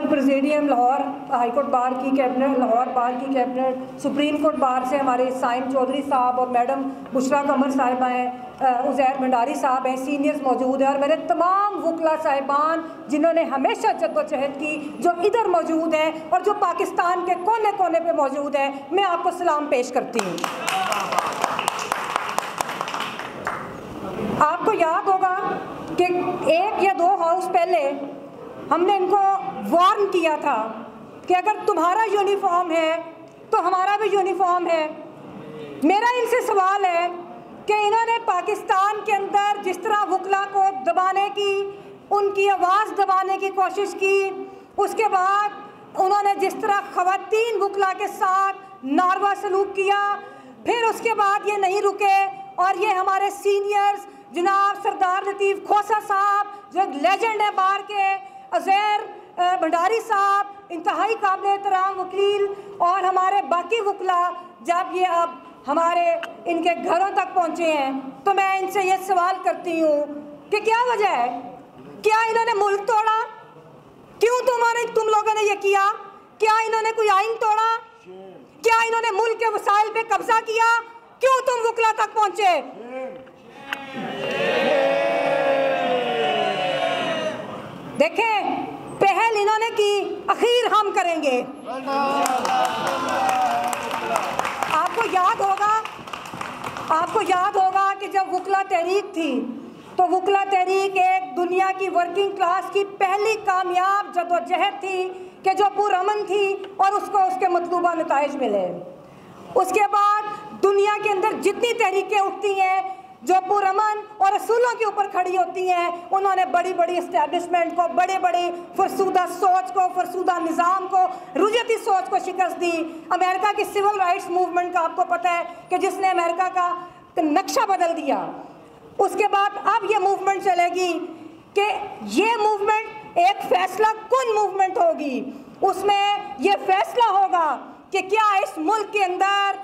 Open presidium Lahore high court bar की cabinet, Lahore बार की cabinet, supreme court bar से हमारे साइम चौधरी साहब और मैडम बुशरा कमर साहिबा हैं उजैर भंडारी साहब हैं, सीनियर्स मौजूद हैं और मेरे तमाम वकला साहिबान जिन्होंने हमेशा जद्दोजहद की, जो इधर मौजूद हैं और जो पाकिस्तान के कोने कोने पर मौजूद हैं, मैं आपको सलाम पेश करती हूँ। आपको याद होगा कि एक या दो हाउस पहले हमने इनको वार्न किया था कि अगर तुम्हारा यूनिफॉर्म है तो हमारा भी यूनिफॉर्म है। मेरा इनसे सवाल है कि इन्होंने पाकिस्तान के अंदर जिस तरह वकला को दबाने की, उनकी आवाज़ दबाने की कोशिश की, उसके बाद उन्होंने जिस तरह ख़वातीन वकला के साथ नारवा सलूक किया, फिर उसके बाद ये नहीं रुके और ये हमारे सीनियर्स जनाब सरदार लतीफ़ खोसा साहब, जो लेजेंड है बार के अजैर भंडारी साहब, इंतहाई काबिल एहतराम वकील और हमारे बाकी वकला, जब ये अब हमारे इनके घरों तक पहुँचे हैं तो मैं इनसे ये सवाल करती हूँ कि क्या वजह है? क्या इन्होंने मुल्क तोड़ा? क्यों तुम्हारे, तुम लोगों ने ये किया? क्या इन्होंने कोई आइन तोड़ा? क्या इन्होंने मुल्क के वसाइल पे कब्जा किया? क्यों तुम वकला तक पहुँचे? देखें, पहल इन्होंने की, अखीर हम करेंगे। आपको याद होगा, आपको याद होगा कि जब वकला तहरीक थी तो वकला तहरीक एक दुनिया की वर्किंग क्लास की पहली कामयाब जदोजहद थी कि जो पुरमन थी और उसको उसके मतलूबा नतज मिले। उसके बाद दुनिया के अंदर जितनी तहरीकें उठती हैं जो पुरमन और असूलों के ऊपर खड़ी होती हैं, उन्होंने बड़ी बड़ी इस्टेब्लिशमेंट को, बड़े बड़े फरसूदा सोच को, फरसूदा निज़ाम को रुजती सोच को शिकस्त दी। अमेरिका की सिविल राइट्स मूवमेंट का आपको पता है कि जिसने अमेरिका का नक्शा बदल दिया। उसके बाद अब ये मूवमेंट चलेगी कि ये मूवमेंट एक फैसला कुल मूवमेंट होगी? उसमें यह फैसला होगा कि क्या इस मुल्क के अंदर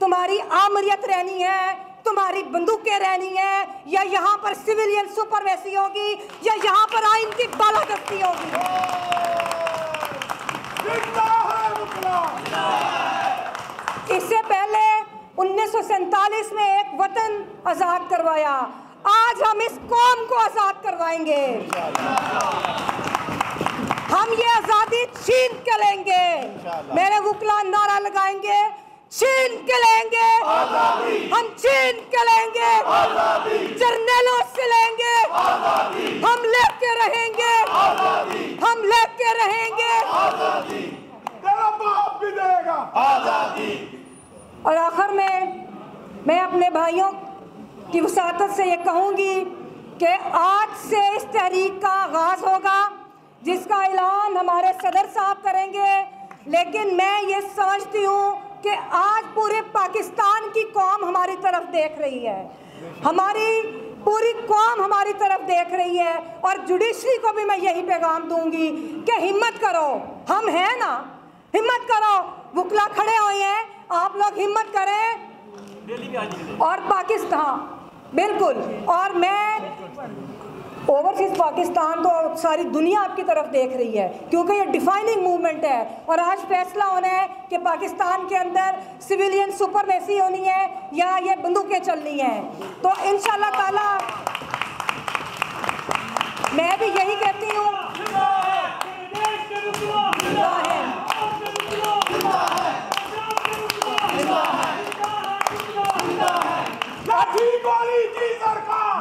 तुम्हारी आमरीत रहनी है तुम्हारी बंदूकें रहनी है या यहाँ पर सिविलियन सुपरवेसी होगी या यहाँ पर आइन की बालादस्ती होगी। इससे पहले उन्नीस में एक वतन आज़ाद करवाया। आज हम इस कौम को आज़ाद करवाएँगे। हम ये आज़ादी छीन के लेंगे। मेरे वकला नारा लगाएँगे। छीन के लेंगे। हम छीन के लेंगे। जर्नेलों से लेंगे। हम लेके रहेंगे। हम लेके रहेंगे। और आखिर में मैं अपने भाइयों की वसात से ये कहूँगी कि आज से इस तहरीक का आगाज़ होगा जिसका ऐलान हमारे सदर साहब करेंगे। लेकिन मैं ये समझती हूँ कि आज पूरे पाकिस्तान की कौम हमारी तरफ़ देख रही है। हमारी पूरी कौम हमारी तरफ़ देख रही है और जुडिशरी को भी मैं यही पैगाम दूँगी कि हिम्मत करो। हम हैं ना। हिम्मत करो। वकला खड़े हुए हैं। आप लोग हिम्मत करें। और पाकिस्तान, बिल्कुल। और मैं ओवरसीज़ पाकिस्तान तो सारी दुनिया आपकी तरफ़ देख रही है क्योंकि ये डिफाइनिंग मूवमेंट है और आज फैसला होना है कि पाकिस्तान के अंदर सिविलियन सुपरमेसी होनी है या ये बंदूकें चलनी हैं तो इन ताला मैं भी यही कहती हूँ की सरकार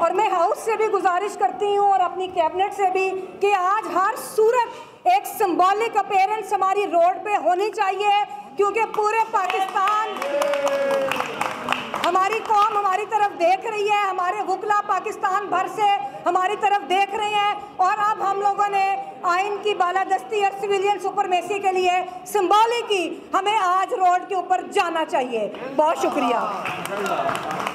और मैं हाउस से भी गुजारिश करती हूँ और अपनी कैबिनेट से भी कि आज हर सूरत एक सिंबॉलिक अपेयरेंस हमारी रोड पे होनी चाहिए क्योंकि पूरे पाकिस्तान हमारी कौम हमारी तरफ़ देख रही है हमारे वकला पाकिस्तान भर से हमारी तरफ़ देख रहे हैं। और अब हम लोगों ने आइन की बालादस्ती और सिविलियन सुपरमेसी के लिए सिंबॉलिक ही हमें आज रोड के ऊपर जाना चाहिए। बहुत शुक्रिया।